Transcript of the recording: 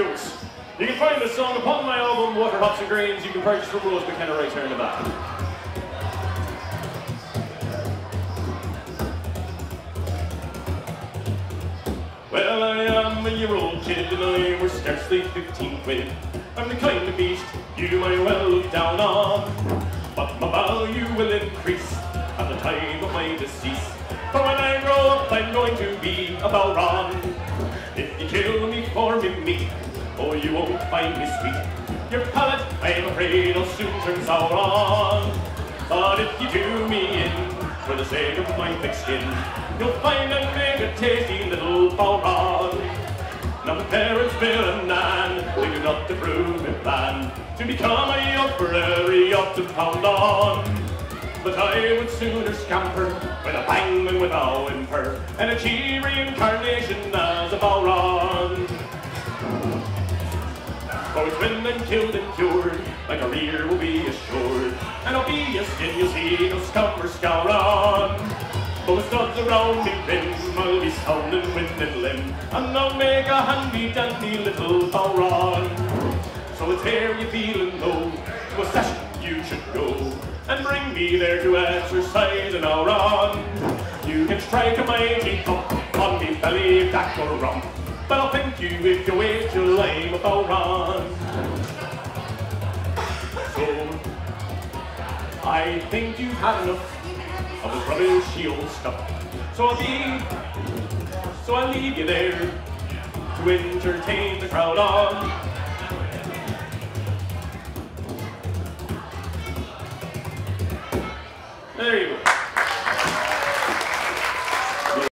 You can find this song upon my album Water Hops and Grains. You can purchase from Rose McKenna right here in the back. Well, I am a year-old kid and I was scarcely 15 quid. I'm the kind of beast you might well look down on. But my value will increase at the time of my decease. For when I grow up, I'm going to be a bodhrán. If you kill me for me meat, oh, you won't find me sweet. Your palate, I'm afraid, will soon turn sour on. But if you do me in, for the sake of my thick skin, you'll find I make a tasty little bodhrán. Now my parents, Bill and Nan, they do not approve me plan to become a Ferrari up to pound on. But I would sooner scamper with a bang than with a whimper and achieve reincarnation as a bodhrán. It's and killed and cured, my career will be assured, and I'll be a skin you'll see no scum or scour on. But with studs around me rim, I'll be sound and wind and limb, and I'll make a handy-dandy little bodhrán. So it's here you feel and know, to a session you should go, and bring me there to exercise an hour on. You can strike a mighty thump on me belly, back or rump, but I'll thank you if you wait till I'm about run. So, I think you've had enough of this rubbish old stuff. So I'll be, so I'll leave you there to entertain the crowd on. There you go.